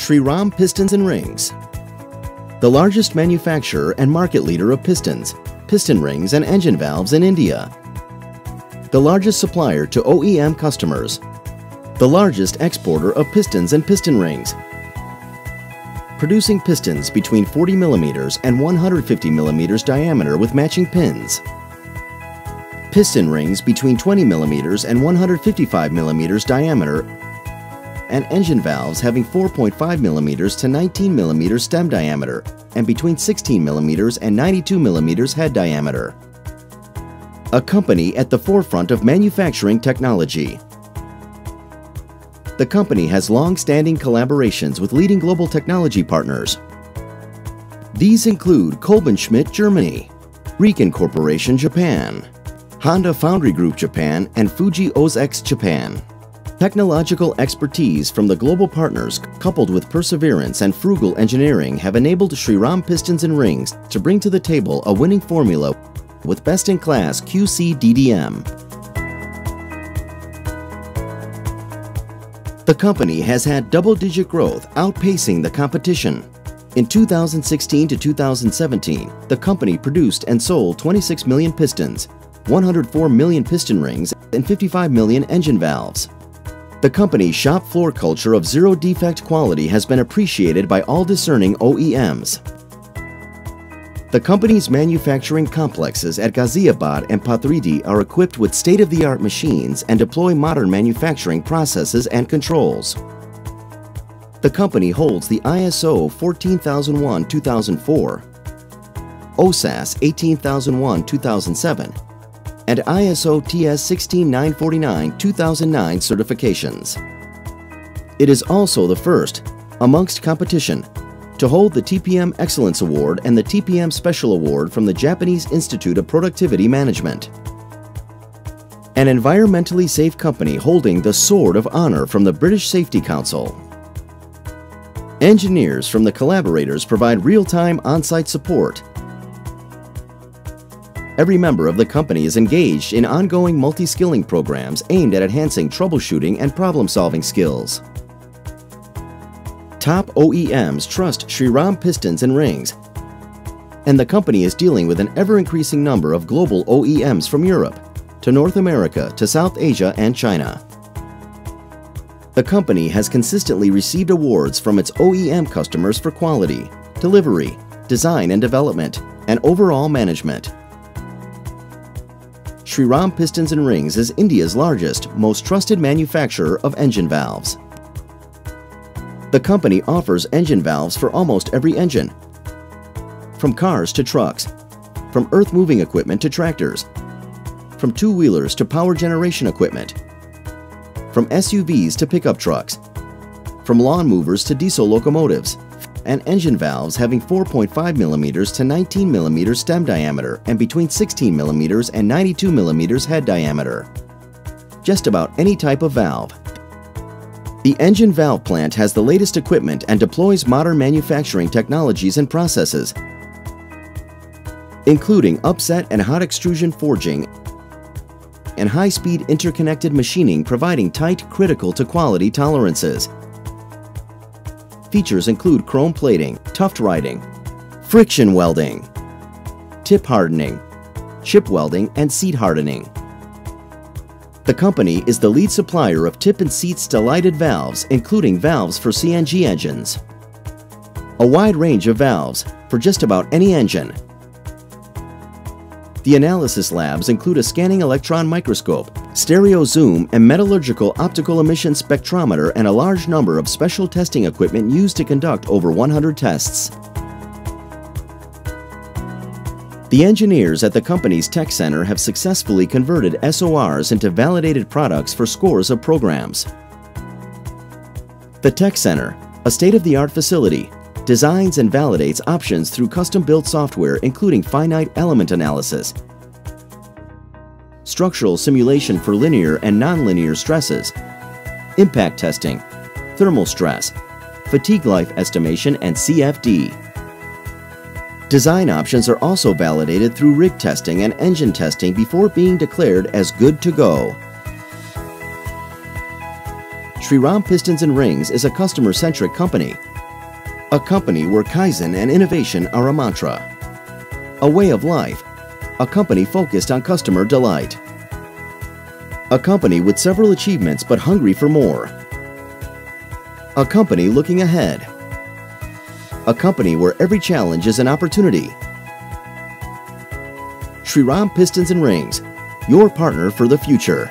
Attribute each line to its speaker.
Speaker 1: Shriram Pistons and Rings. The largest manufacturer and market leader of pistons, piston rings, and engine valves in India. The largest supplier to OEM customers. The largest exporter of pistons and piston rings. Producing pistons between 40 millimeters and 150 millimeters diameter with matching pins piston rings between 20 millimeters and 155 millimeters diameter, and engine valves having 4.5 millimeters to 19 millimeters stem diameter and between 16 millimeters and 92 millimeters head diameter. A company at the forefront of manufacturing technology. The company has long-standing collaborations with leading global technology partners. These include Kolbenschmidt, Germany, Riken Corporation, Japan, Honda Foundry Group Japan, and Fuji Oozx Japan. Technological expertise from the global partners coupled with perseverance and frugal engineering have enabled Shriram Pistons and Rings to bring to the table a winning formula with best-in-class QC DDM. The company has had double-digit growth outpacing the competition. In 2016 to 2017, the company produced and sold 26 million pistons, 104 million piston rings, and 55 million engine valves. The company's shop floor culture of zero defect quality has been appreciated by all discerning OEMs. The company's manufacturing complexes at Ghaziabad and Pathredi are equipped with state-of-the-art machines and deploy modern manufacturing processes and controls. The company holds the ISO 14001-2004, OHSAS 18001-2007, and ISO TS 16949 2009 certifications. It is also the first, amongst competition, to hold the TPM Excellence Award and the TPM Special Award from the Japanese Institute of Productivity Management. An environmentally safe company holding the Sword of Honor from the British Safety Council. Engineers from the collaborators provide real-time on-site support Every member of the company is engaged in ongoing multi-skilling programs aimed at enhancing troubleshooting and problem-solving skills. Top OEMs trust Shriram Pistons and Rings, and the company is dealing with an ever-increasing number of global OEMs from Europe to North America to South Asia and China. The company has consistently received awards from its OEM customers for quality, delivery, design and development, and overall management. Shriram Pistons and Rings is India's largest, most trusted manufacturer of engine valves. The company offers engine valves for almost every engine, from cars to trucks, from earth-moving equipment to tractors, from two-wheelers to power generation equipment, from SUVs to pickup trucks, from lawn movers to diesel locomotives, and engine valves having 4.5 millimeters to 19 millimeters stem diameter and between 16 millimeters and 92 millimeters head diameter. Just about any type of valve. The engine valve plant has the latest equipment and deploys modern manufacturing technologies and processes, including upset and hot extrusion forging and high-speed interconnected machining providing tight critical to quality tolerances. Features include chrome plating, tufftriding, friction welding, tip hardening, chip welding, and seat hardening. The company is the lead supplier of tip and seat stellited valves, including valves for CNG engines. A wide range of valves for just about any engine. The analysis labs include a scanning electron microscope, stereo zoom, and metallurgical optical emission spectrometer and a large number of special testing equipment used to conduct over 100 tests. The engineers at the company's tech center have successfully converted SORs into validated products for scores of programs. The Tech Center, a state-of-the-art facility, designs and validates options through custom-built software including finite element analysis, structural simulation for linear and nonlinear stresses, impact testing, thermal stress, fatigue life estimation, and CFD. Design options are also validated through rig testing and engine testing before being declared as good to go. Shriram Pistons and Rings is a customer-centric company A company where Kaizen and innovation are a mantra. A way of life. A company focused on customer delight. A company with several achievements but hungry for more. A company looking ahead. A company where every challenge is an opportunity. Shriram Pistons and Rings, your partner for the future.